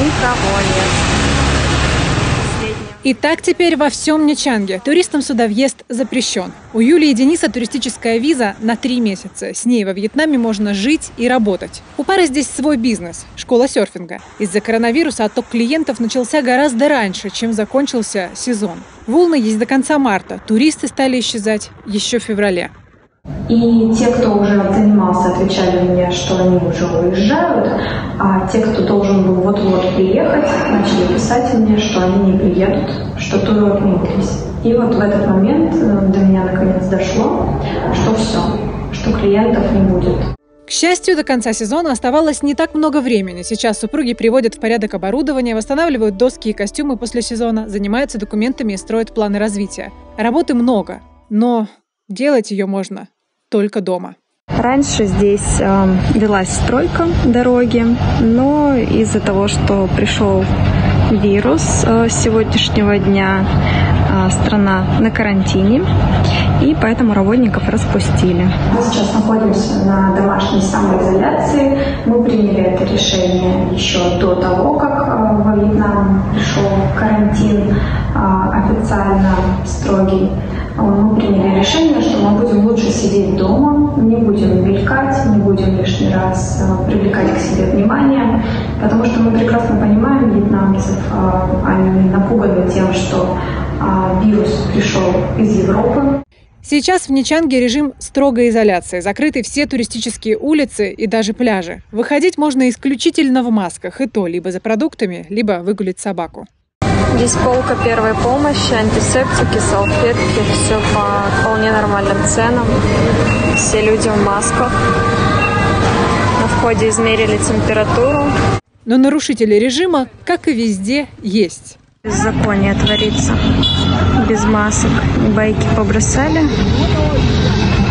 никого нет. И теперь во всем Нячанге. Туристам сюда въезд запрещен. У Юлии и Дениса туристическая виза на три месяца. С ней во Вьетнаме можно жить и работать. У пары здесь свой бизнес – школа серфинга. Из-за коронавируса отток клиентов начался гораздо раньше, чем закончился сезон. Волны есть до конца марта. Туристы стали исчезать еще в феврале. И те, кто уже занимался, отвечали мне, что они уже уезжают, а те, кто должен был вот-вот приехать, начали писать мне, что они не приедут, что туры отменились. И вот в этот момент э, до меня наконец дошло, что все, что клиентов не будет. К счастью, до конца сезона оставалось не так много времени. Сейчас супруги приводят в порядок оборудование, восстанавливают доски и костюмы после сезона, занимаются документами и строят планы развития. Работы много, но делать ее можно только дома. Раньше здесь э, велась стройка дороги, но из-за того, что пришел вирус э, с сегодняшнего дня, э, страна на карантине, и поэтому работников распустили. Мы сейчас находимся на домашней самоизоляции. Мы приняли это решение еще до того, как э, во Вьетнам официально строгий. Мы приняли решение, что мы будем лучше сидеть дома, не будем мелькать, не будем лишний раз привлекать к себе внимание, потому что мы прекрасно понимаем вьетнамцев, они напуганы тем, что вирус пришел из Европы. Сейчас в Ничанге режим строгой изоляции. Закрыты все туристические улицы и даже пляжи. Выходить можно исключительно в масках, и то либо за продуктами, либо выгулить собаку. Здесь полка первой помощи, антисептики, салфетки, все по вполне нормальным ценам. Все люди в масках. На входе измерили температуру. Но нарушители режима, как и везде, есть. Беззаконие творится. Без масок. Байки побросали.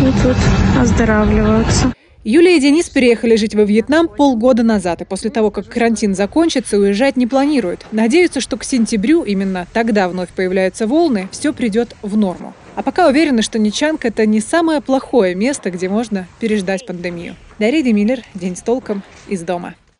И тут оздоравливаются. Юлия и Денис переехали жить во Вьетнам полгода назад, и после того, как карантин закончится, уезжать не планируют. Надеются, что к сентябрю, именно тогда вновь появляются волны, все придет в норму. А пока уверены, что Ничанг – это не самое плохое место, где можно переждать пандемию. Дарья Демиллер, День с толком, из дома.